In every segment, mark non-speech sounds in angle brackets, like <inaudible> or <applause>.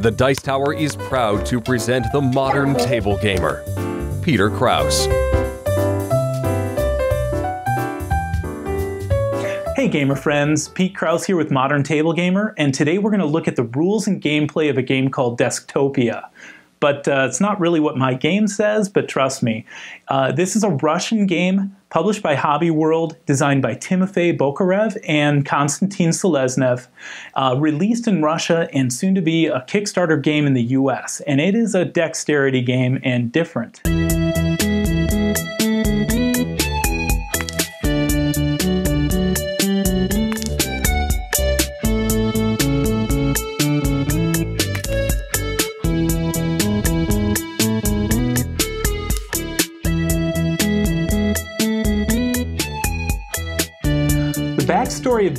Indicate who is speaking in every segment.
Speaker 1: the Dice Tower is proud to present the modern table gamer, Peter Krause.
Speaker 2: Hey gamer friends, Pete Krause here with Modern Table Gamer, and today we're going to look at the rules and gameplay of a game called Desktopia. But uh, it's not really what my game says, but trust me. Uh, this is a Russian game published by Hobby World, designed by Timofey Bokarev and Konstantin Seleznev, uh, released in Russia and soon to be a Kickstarter game in the US. And it is a dexterity game and different.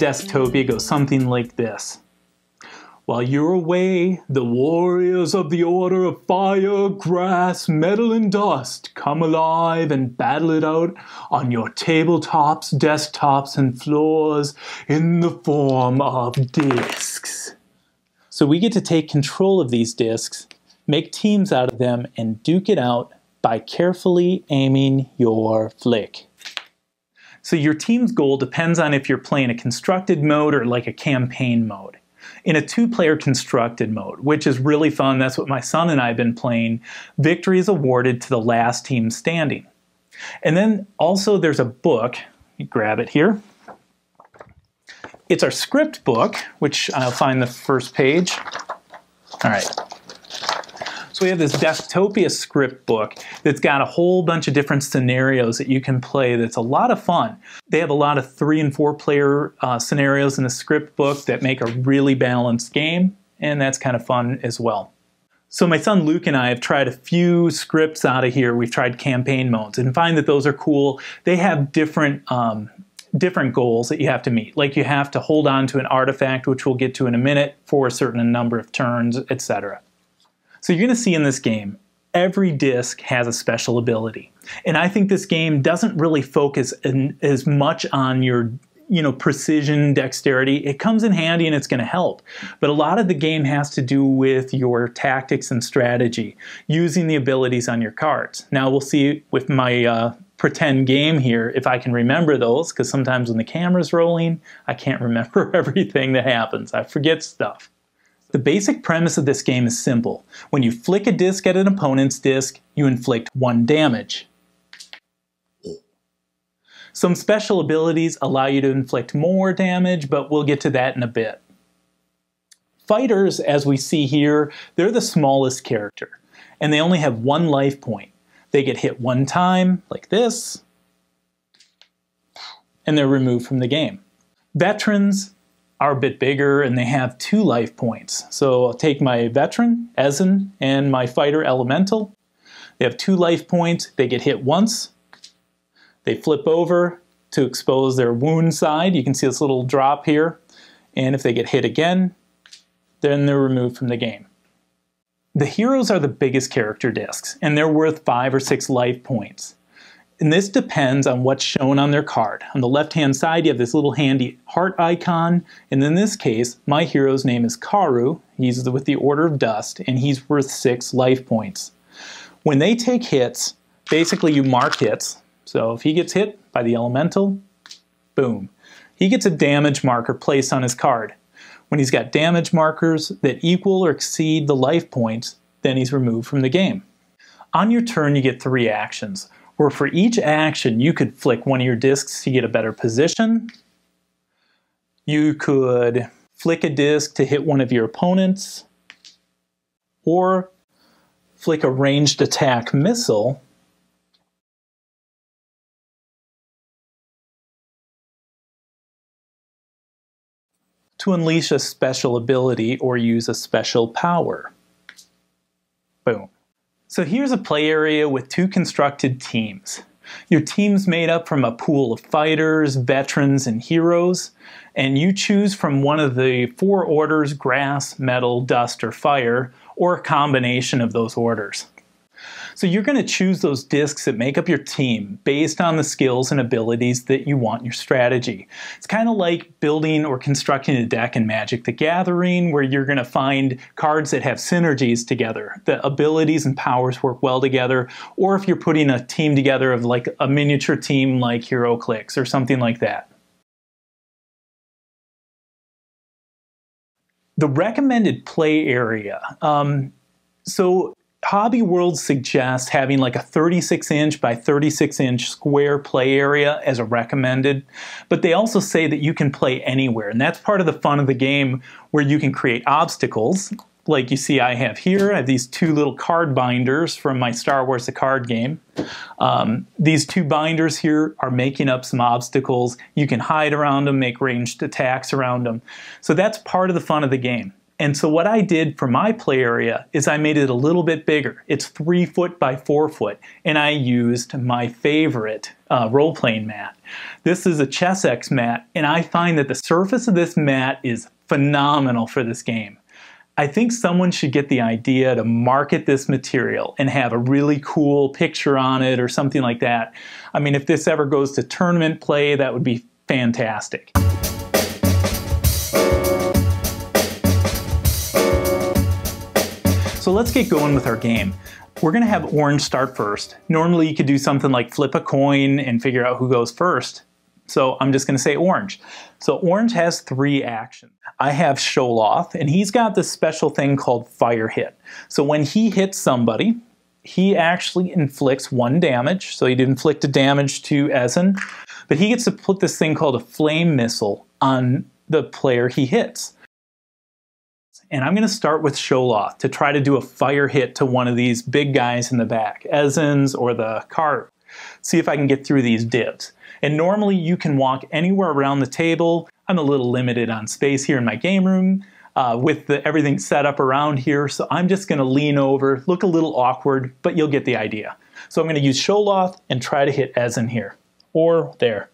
Speaker 2: Desktopia goes something like this. While you're away, the warriors of the Order of Fire, Grass, Metal, and Dust come alive and battle it out on your tabletops, desktops, and floors in the form of discs. So we get to take control of these discs, make teams out of them, and duke it out by carefully aiming your flick. So your team's goal depends on if you're playing a constructed mode or like a campaign mode. In a two-player constructed mode, which is really fun, that's what my son and I have been playing, victory is awarded to the last team standing. And then also there's a book, grab it here. It's our script book, which I'll find the first page. All right, so we have this Desktopia script book that's got a whole bunch of different scenarios that you can play that's a lot of fun. They have a lot of three and four player uh, scenarios in the script book that make a really balanced game, and that's kind of fun as well. So my son Luke and I have tried a few scripts out of here. We've tried campaign modes and find that those are cool. They have different um, different goals that you have to meet. Like you have to hold on to an artifact, which we'll get to in a minute, for a certain number of turns, etc. So you're going to see in this game, every disc has a special ability. And I think this game doesn't really focus in, as much on your you know precision dexterity. It comes in handy and it's going to help. But a lot of the game has to do with your tactics and strategy using the abilities on your cards. Now we'll see with my uh, pretend game here if i can remember those because sometimes when the camera's rolling i can't remember <laughs> everything that happens. I forget stuff the basic premise of this game is simple. When you flick a disc at an opponent's disc, you inflict one damage. Some special abilities allow you to inflict more damage, but we'll get to that in a bit. Fighters, as we see here, they're the smallest character, and they only have one life point. They get hit one time, like this, and they're removed from the game. Veterans, are a bit bigger and they have two life points. So I'll take my veteran, Ezen, and my fighter, Elemental. They have two life points. They get hit once. They flip over to expose their wound side. You can see this little drop here. And if they get hit again, then they're removed from the game. The heroes are the biggest character discs, and they're worth five or six life points. And this depends on what's shown on their card. On the left-hand side, you have this little handy heart icon. And in this case, my hero's name is Karu. He's with the Order of Dust, and he's worth six life points. When they take hits, basically you mark hits. So if he gets hit by the elemental, boom. He gets a damage marker placed on his card. When he's got damage markers that equal or exceed the life points, then he's removed from the game. On your turn, you get three actions where for each action you could flick one of your discs to get a better position. You could flick a disc to hit one of your opponents, or flick a ranged attack missile to unleash a special ability or use a special power. Boom. So here's a play area with two constructed teams. Your team's made up from a pool of fighters, veterans, and heroes, and you choose from one of the four orders grass, metal, dust, or fire, or a combination of those orders. So you're going to choose those discs that make up your team based on the skills and abilities that you want in your strategy. It's kind of like building or constructing a deck in Magic the Gathering where you're going to find cards that have synergies together. The abilities and powers work well together. Or if you're putting a team together of like a miniature team like HeroClix or something like that. The recommended play area. Um, so Hobby World suggests having like a 36 inch by 36 inch square play area as a recommended, but they also say that you can play anywhere, and that's part of the fun of the game where you can create obstacles. Like you see, I have here, I have these two little card binders from my Star Wars The Card game. Um, these two binders here are making up some obstacles. You can hide around them, make ranged attacks around them. So that's part of the fun of the game. And so what I did for my play area is I made it a little bit bigger. It's three foot by four foot, and I used my favorite uh, role-playing mat. This is a Chessex mat, and I find that the surface of this mat is phenomenal for this game. I think someone should get the idea to market this material and have a really cool picture on it or something like that. I mean, if this ever goes to tournament play, that would be fantastic. So let's get going with our game. We're to have orange start first. Normally you could do something like flip a coin and figure out who goes first. So I'm just to say orange. So orange has three actions. I have Sholoth, and he's got this special thing called fire hit. So when he hits somebody, he actually inflicts one damage. So he'd inflict a damage to Ezen, but he gets to put this thing called a flame missile on the player he hits. And I'm going to start with Sholoth to try to do a fire hit to one of these big guys in the back, Ezen's or the cart. See if I can get through these divs. And normally you can walk anywhere around the table. I'm a little limited on space here in my game room uh, with the, everything set up around here. So I'm just going to lean over, look a little awkward, but you'll get the idea. So I'm going to use Sholoth and try to hit Ezen here. Or there.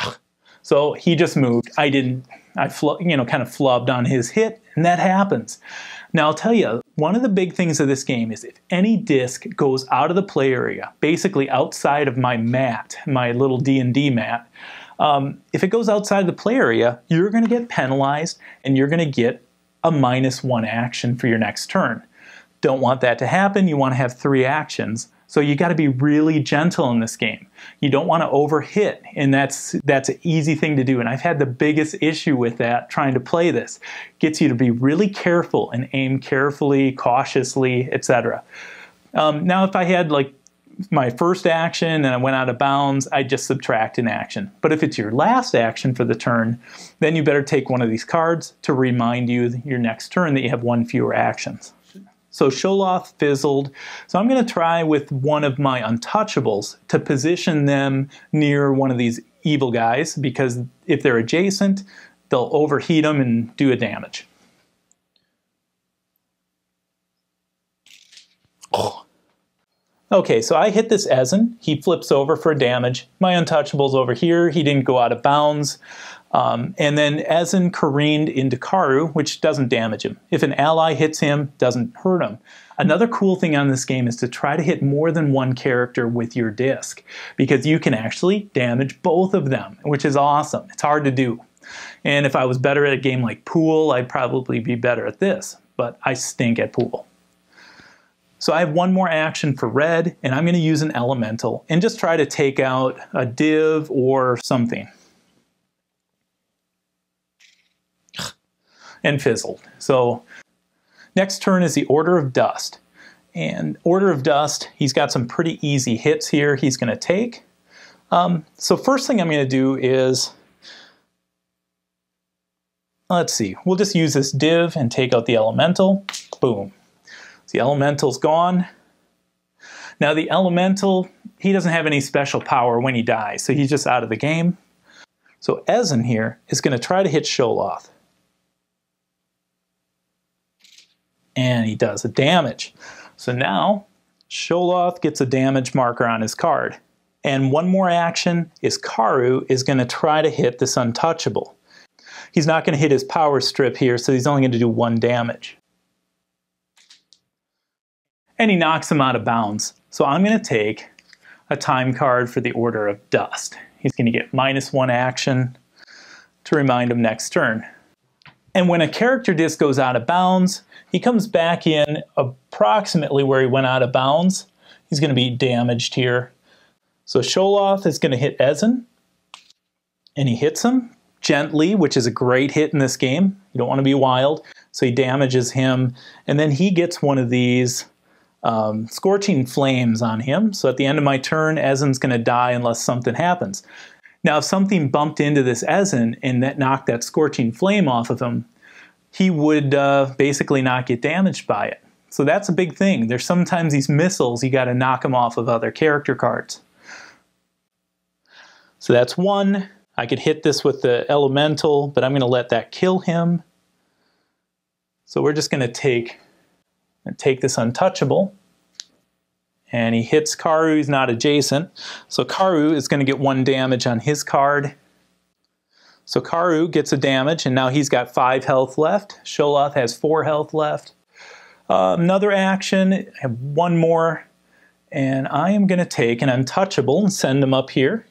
Speaker 2: Ugh. <sighs> So he just moved. I didn't. I you know kind of flubbed on his hit, and that happens. Now I'll tell you, one of the big things of this game is if any disc goes out of the play area, basically outside of my mat, my little D&D mat, um, if it goes outside the play area, you're going to get penalized and you're going to get a minus one action for your next turn. Don't want that to happen. You want to have three actions. So you got to be really gentle in this game. You don't want to overhit, and that's that's an easy thing to do. And I've had the biggest issue with that trying to play this. Gets you to be really careful and aim carefully, cautiously, etc. Um, now, if I had like my first action and I went out of bounds, I just subtract an action. But if it's your last action for the turn, then you better take one of these cards to remind you your next turn that you have one fewer actions. So Sholoth fizzled. So I'm going to try with one of my untouchables to position them near one of these evil guys because if they're adjacent, they'll overheat them and do a damage. Oh. Okay, so I hit this Ezen. He flips over for damage. My untouchable's over here. He didn't go out of bounds. Um, and then Ezen careened into Karu, which doesn't damage him. If an ally hits him, doesn't hurt him. Another cool thing on this game is to try to hit more than one character with your disc, because you can actually damage both of them, which is awesome. It's hard to do. And if I was better at a game like Pool, I'd probably be better at this, but I stink at Pool. So I have one more action for red, and I'm going to use an elemental and just try to take out a div or something. <sighs> and fizzled. So next turn is the Order of Dust. And Order of Dust, he's got some pretty easy hits here he's going to take. Um, so first thing I'm going to do is, let's see, we'll just use this div and take out the elemental. Boom. The elemental's gone. Now the elemental, he doesn't have any special power when he dies, so he's just out of the game. So Ezen here is going to try to hit Sholoth. and he does a damage. So now Sholoth gets a damage marker on his card. And one more action is Karu is going to try to hit this untouchable. He's not going to hit his power strip here, so he's only going to do one damage. And he knocks him out of bounds. So I'm going to take a time card for the Order of Dust. He's going to get minus one action to remind him next turn. And when a character disc goes out of bounds, he comes back in approximately where he went out of bounds. He's going to be damaged here. So Sholoth is going to hit Ezen, and he hits him gently, which is a great hit in this game. You don't want to be wild. So he damages him, and then he gets one of these um, scorching flames on him. So at the end of my turn, Ezen's going to die unless something happens. Now, if something bumped into this Ezen and that knocked that scorching flame off of him, he would uh, basically not get damaged by it. So that's a big thing. There's sometimes these missiles, you got to knock them off of other character cards. So that's one. I could hit this with the elemental, but I'm going to let that kill him. So we're just going to take and take this untouchable. And he hits Karu, he's not adjacent. So Karu is going to get one damage on his card. So Karu gets a damage, and now he's got five health left. Sholoth has four health left. Uh, another action, I have one more, and I am going to take an untouchable and send him up here.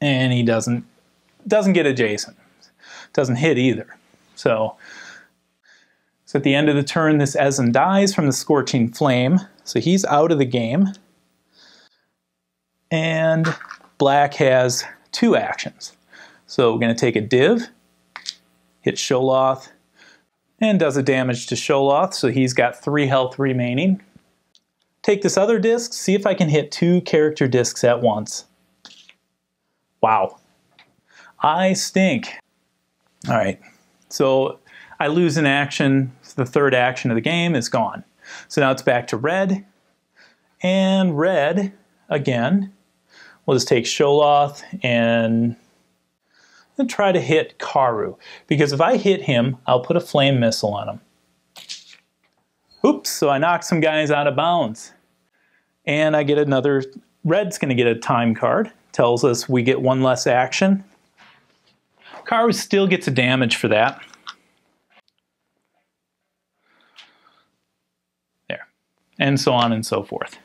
Speaker 2: And he doesn't doesn't get adjacent. Doesn't hit either. So so at the end of the turn, this Ezen dies from the Scorching Flame. So he's out of the game. And black has two actions. So we're going to take a div, hit Sholoth, and does a damage to Sholoth. So he's got three health remaining. Take this other disc, see if I can hit two character discs at once. Wow. I stink. All right. So I lose an action, the third action of the game is gone. So now it's back to red, and red, again, we'll just take Sholoth and, and try to hit Karu. Because if I hit him, I'll put a flame missile on him. Oops, so I knock some guys out of bounds. And I get another, red's gonna get a time card. Tells us we get one less action. Karu still gets a damage for that. And so on and so forth.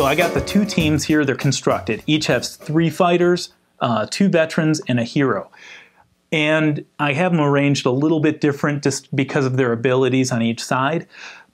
Speaker 2: So I got the two teams here, they're constructed. Each has three fighters, uh, two veterans, and a hero. And I have them arranged a little bit different just because of their abilities on each side.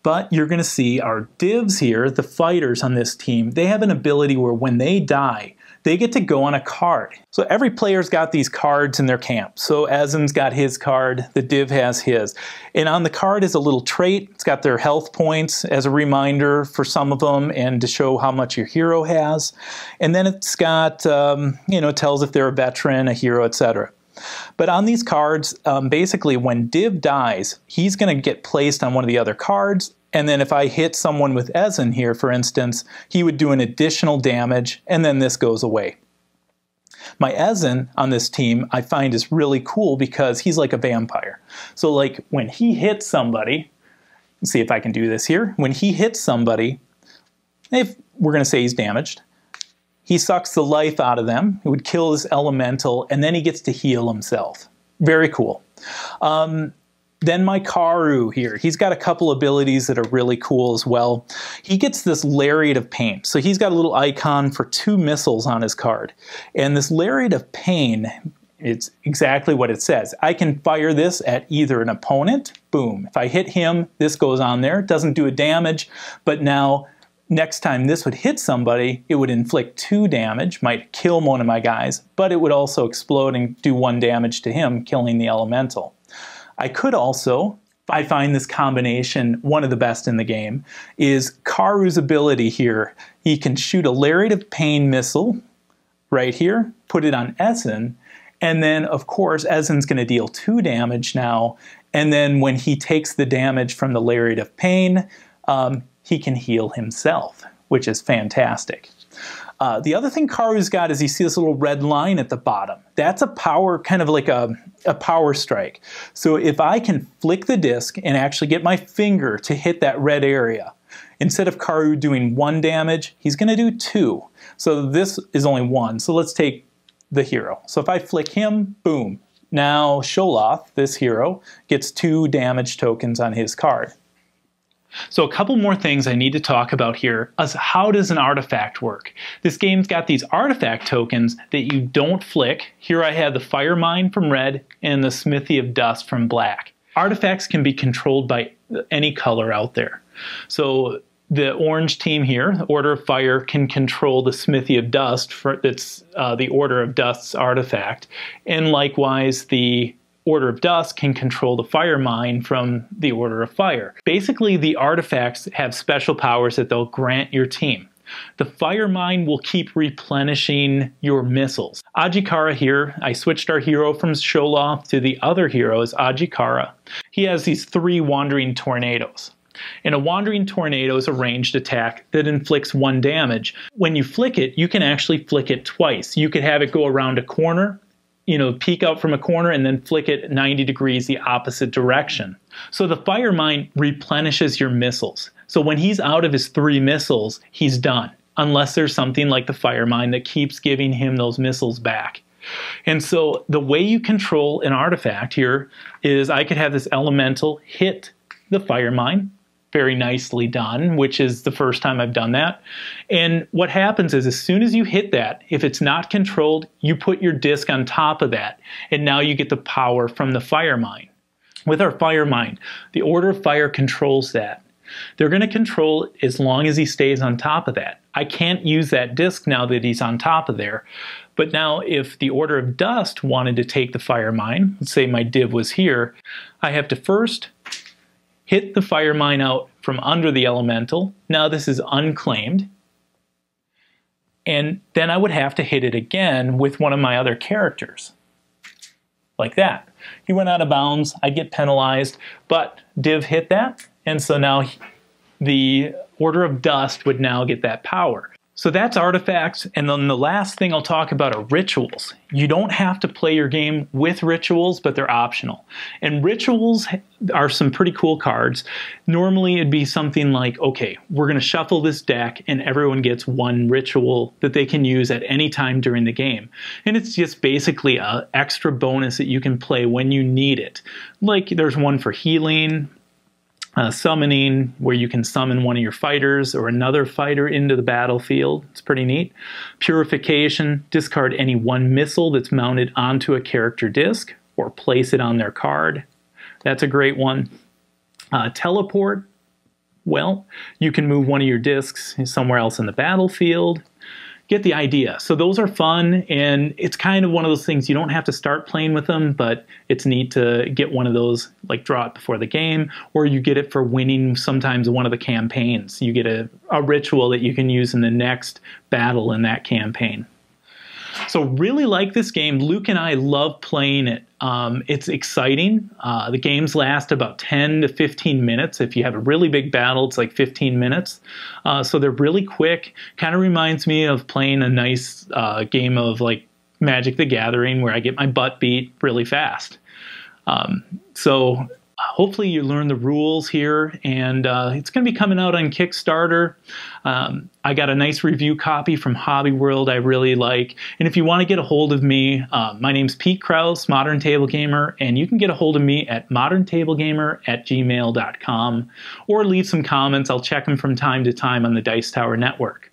Speaker 2: But you're going to see our divs here, the fighters on this team, they have an ability where when they die, they get to go on a card. So every player's got these cards in their camp. So Ezen's got his card, the div has his. And on the card is a little trait. It's got their health points as a reminder for some of them and to show how much your hero has. And then it's got, um, you know, tells if they're a veteran, a hero, etc. But on these cards, um, basically when Div dies, he's going to get placed on one of the other cards and then if I hit someone with Ezen here, for instance, he would do an additional damage, and then this goes away. My Ezen on this team I find is really cool because he's like a vampire. So like when he hits somebody, see if I can do this here. When he hits somebody, if we're going to say he's damaged, he sucks the life out of them. He would kill his elemental, and then he gets to heal himself. Very cool. Um, then my Karu here, he's got a couple abilities that are really cool as well. He gets this Lariat of Pain. So he's got a little icon for two missiles on his card. And this Lariat of Pain, it's exactly what it says. I can fire this at either an opponent, boom. If I hit him, this goes on there. It doesn't do a damage, but now next time this would hit somebody, it would inflict two damage, might kill one of my guys, but it would also explode and do one damage to him, killing the elemental. I could also, I find this combination one of the best in the game, is Karu's ability here. He can shoot a Lariat of Pain missile right here, put it on Ezen, and then, of course, Ezen's going to deal two damage now. And then when he takes the damage from the Lariat of Pain, um, he can heal himself, which is fantastic. Uh, the other thing Karu's got is you see this little red line at the bottom. That's a power, kind of like a, a power strike. So if I can flick the disc and actually get my finger to hit that red area, instead of Karu doing one damage, he's going to do two. So this is only one. So let's take the hero. So if I flick him, boom. Now Sholoth, this hero, gets two damage tokens on his card. So a couple more things I need to talk about here is how does an artifact work? This game's got these artifact tokens that you don't flick. Here I have the Fire Mine from red and the Smithy of Dust from black. Artifacts can be controlled by any color out there. So the orange team here, the Order of Fire, can control the Smithy of Dust, for, that's uh, the Order of Dust's artifact, and likewise the Order of Dust can control the Fire Mine from the Order of Fire. Basically, the artifacts have special powers that they'll grant your team. The Fire Mine will keep replenishing your missiles. Ajikara here, I switched our hero from Sholoth to the other hero is Ajikara. He has these three Wandering Tornadoes. And a Wandering Tornado is a ranged attack that inflicts one damage. When you flick it, you can actually flick it twice. You could have it go around a corner, you know, peek out from a corner and then flick it 90 degrees the opposite direction. So the Fire Mine replenishes your missiles. So when he's out of his three missiles, he's done, unless there's something like the Fire Mine that keeps giving him those missiles back. And so the way you control an artifact here is I could have this elemental hit the Fire Mine, very nicely done, which is the first time I've done that. And what happens is as soon as you hit that, if it's not controlled, you put your disc on top of that, and now you get the power from the fire mine. With our fire mine, the order of fire controls that. They're going to control as long as he stays on top of that. I can't use that disc now that he's on top of there. But now if the order of dust wanted to take the fire mine, let's say my div was here, I have to first hit the fire mine out from under the elemental. Now this is unclaimed. And then I would have to hit it again with one of my other characters. Like that. He went out of bounds, I'd get penalized, but div hit that, and so now the Order of Dust would now get that power. So that's artifacts. And then the last thing I'll talk about are rituals. You don't have to play your game with rituals, but they're optional. And rituals are some pretty cool cards. Normally it'd be something like, okay, we're going to shuffle this deck and everyone gets one ritual that they can use at any time during the game. And it's just basically an extra bonus that you can play when you need it. Like there's one for healing, uh, summoning, where you can summon one of your fighters or another fighter into the battlefield. It's pretty neat. Purification, discard any one missile that's mounted onto a character disc or place it on their card. That's a great one. Uh, teleport, well, you can move one of your discs somewhere else in the battlefield get the idea. So those are fun, and it's kind of one of those things you don't have to start playing with them, but it's neat to get one of those, like draw it before the game, or you get it for winning sometimes one of the campaigns. You get a, a ritual that you can use in the next battle in that campaign. So really like this game. Luke and I love playing it. Um, it's exciting. Uh, the games last about 10 to 15 minutes. If you have a really big battle, it's like 15 minutes. Uh, so they're really quick. Kind of reminds me of playing a nice uh, game of like Magic the Gathering where I get my butt beat really fast. Um, so hopefully you learn the rules here and uh, it's going to be coming out on kickstarter. Um, i got a nice review copy from hobby world i really like and if you want to get a hold of me uh, my name's pete krause modern table gamer and you can get a hold of me at moderntablegamer at gmail.com or leave some comments. I'll check them from time to time on the dice tower network